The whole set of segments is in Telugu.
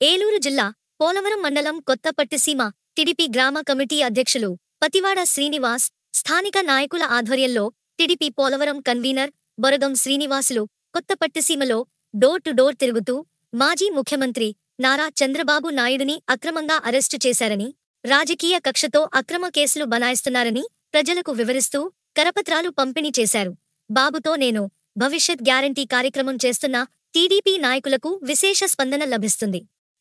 ఏలూరు జిల్లా పోలవరం మండలం కొత్తపట్టిసీమ టిడిపి గ్రామ కమిటీ అధ్యక్షులు పతివాడ శ్రీనివాస్ స్థానిక నాయకుల ఆధ్వర్యంలో టిడిపి పోలవరం కన్వీనర్ బొరగం శ్రీనివాసులు కొత్తపట్టిసీమలో డోర్ టు డోర్ తిరుగుతూ మాజీ ముఖ్యమంత్రి నారా చంద్రబాబు నాయుడిని అక్రమంగా అరెస్టు చేశారని రాజకీయ కక్షతో అక్రమ కేసులు బనాయిస్తున్నారని ప్రజలకు వివరిస్తూ కరపత్రాలు పంపిణీ చేశారు. బాబుతో నేను భవిష్యత్ గ్యారంటీ కార్యక్రమం చేస్తున్న టీడీపీ నాయకులకు విశేష స్పందన లభిస్తుంది.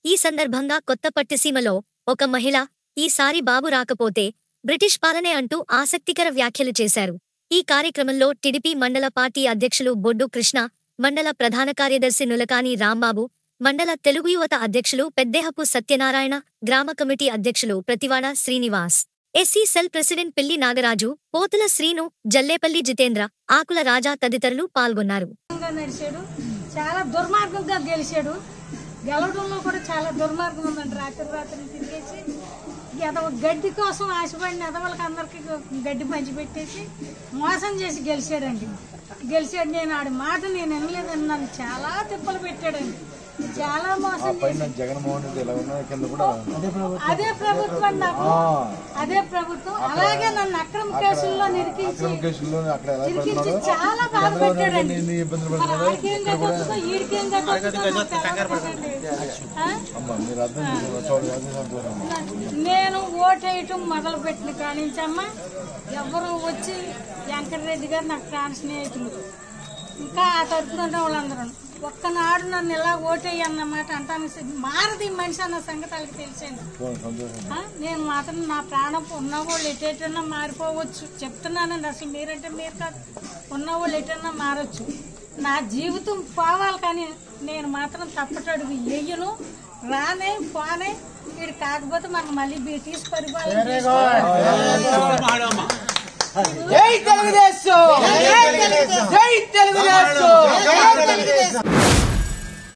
ఈ సందర్భంగా కొత్త పట్టిసీమలో ఒక మహిళ ఈసారి బాబు రాకపోతే బ్రిటిష్ పాలనే అంటూ ఆసక్తికర వ్యాఖ్యలు చేశారు. ఈ కార్యక్రమంలో టిడిపి మండల పార్టీ అధ్యక్షులు బొడ్డు కృష్ణ మండల ప్రధాన కార్యదర్శి నులకాని రాంబాబు మండల తెలుగు యువత అధ్యక్షులు పెద్దేహపు సత్యనారాయణ గ్రామ కమిటీ అధ్యక్షులు Prathivada Srinivas SC cell president Pilli Nagaraju Pothula Srinu Jallepalli Jitendra ఆకుల రాజా తదితరులు పాల్గొన్నారు. చాలా దుర్మార్గంగా గెలిచాడు. గెలవడంలో కూడా చాలా దుర్మార్గం ఉందండి. రాత్రి రాత్రి తిరిగేసి ఎదవ గడ్డి కోసం ఆశపడిన ఎదవలకి అందరికి గడ్డి పంచిపెట్టేసి మోసం చేసి గెలిచాడండి. గెలిచాడు. నేను ఆడి మాట నేను వినలేదని నన్ను చాలా తిప్పలు పెట్టాడండి. చాలా మోసం పైన జగన్మోహన్ రెడ్డి ఎలా ఉన్నా కింద కూడా అదే ప్రభుత్వం. నాకు అదే ప్రభుత్వం. అలాగే నన్ను అక్రమ కేసుల్లో నిరికించి అక్రమ కేసుల్లో అక్కడ ఎలా చాలా బాధ పెట్టాడండి. ఇబ్బందులు మరి అర్థం నేను ఓటేయటం మొదలు పెట్టిన కానించమ్మా ఎవరు వచ్చి వెంకటరెడ్డి గారు నాకు ప్రాణ స్నేహితులు ఇంకా ఆ తరపున ఉన్న వాళ్ళందరూ. ఒక్కనాడు నన్ను ఇలా ఓటేయన్నమాట అంటాను. మారది మనిషి అన్న సంగతి వాళ్ళకి తెలిసింది. నేను మాత్రం నా ప్రాణం ఉన్నవాళ్ళు ఎటైనా మారిపోవచ్చు. చెప్తున్నానండి అసలు మీరంటే మీరు కాదు. ఉన్నవాళ్ళు ఎటైనా మారచ్చు. నా జీవితం పోవాలి కానీ నేను మాత్రం తప్పటడుగు వేయను రానే పోనే. వీడు కాకపోతే మనం మళ్ళీ బ్రిటిష్ పరిపాలన